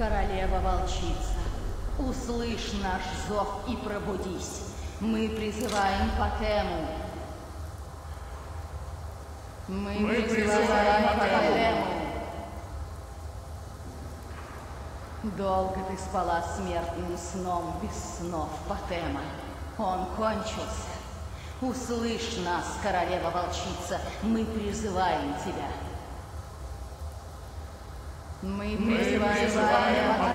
Королева-волчица, услышь наш зов и пробудись. Мы призываем Патему. Мы, Мы призываем призываем Патему. Долго ты спала смертным сном без снов, Патема. Он кончился. Услышь нас, королева-волчица, мы призываем тебя. Мы призываем призываем Патему.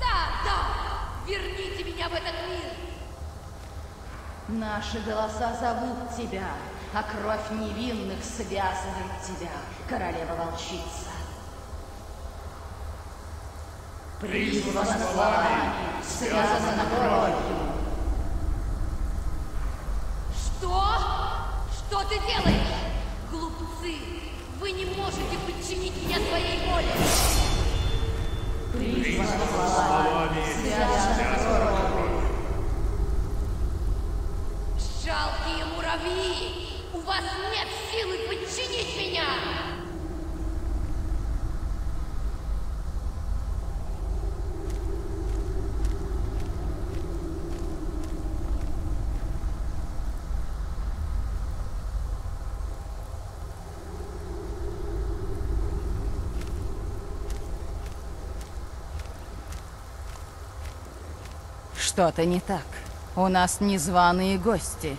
Да, да! В этот мир! Наши голоса зовут тебя, а кровь невинных связывает тебя, королева-волчица. Призвана словами, связана кровью. Что? Что ты делаешь? Глупцы! Вы не можете подчинить меня своей воле! Призвана словами, связана кровью. Муравьи! У вас нет силы подчинить меня! Что-то не так. У нас незваные гости.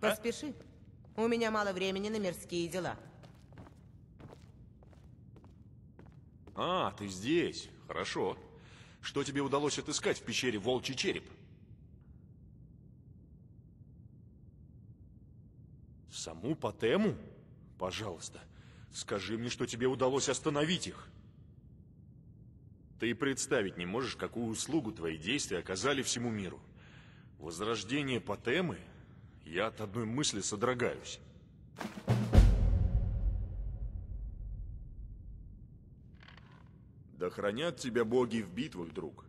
Поспеши. У меня мало времени на мирские дела. А, ты здесь. Хорошо. Что тебе удалось отыскать в пещере Волчий Череп? Саму Патему? Пожалуйста, скажи мне, что тебе удалось остановить их. Ты представить не можешь, какую услугу твои действия оказали всему миру. Возрождение Патемы? Я от одной мысли содрогаюсь. Да хранят тебя боги в битвах, друг.